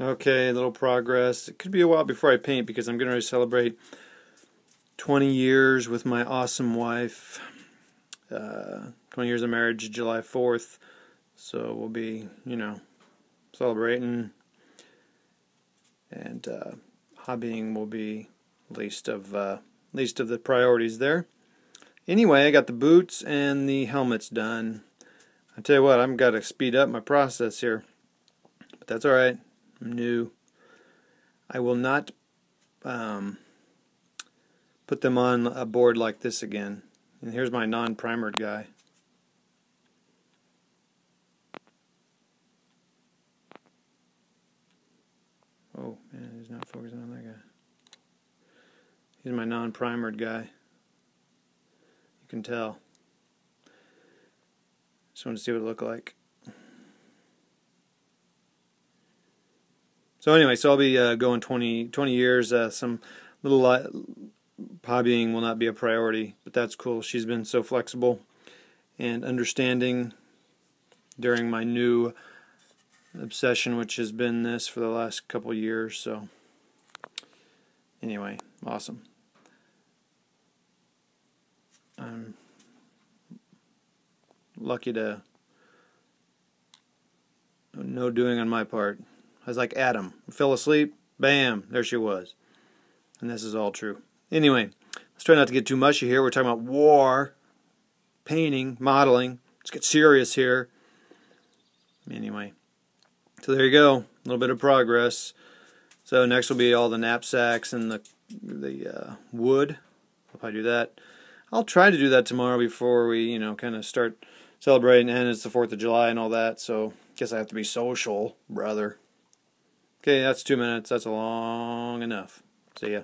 Okay, a little progress. It could be a while before I paint because I'm going to celebrate 20 years with my awesome wife. Uh, 20 years of marriage, July 4th. So we'll be, you know, celebrating. And uh, hobbying will be least of uh, least of the priorities there. Anyway, I got the boots and the helmets done. I tell you what, I'm got to speed up my process here, but that's all right. New. I will not um, put them on a board like this again. And here's my non-primered guy. Oh man, he's not focusing on that guy. He's my non-primered guy. You can tell. Just want to see what it looked like. So anyway, so I'll be uh, going 20, 20 years. Uh, some little hobbying will not be a priority, but that's cool. She's been so flexible and understanding during my new obsession, which has been this for the last couple years. So anyway, awesome. I'm lucky to no doing on my part. I was like Adam, fell asleep, bam, there she was. And this is all true. Anyway, let's try not to get too mushy here. We're talking about war, painting, modeling. Let's get serious here. Anyway, so there you go, a little bit of progress. So next will be all the knapsacks and the the uh, wood. I'll do that. I'll try to do that tomorrow before we, you know, kind of start celebrating. And it's the 4th of July and all that, so guess I have to be social, brother. Okay, that's two minutes. That's long enough. See ya.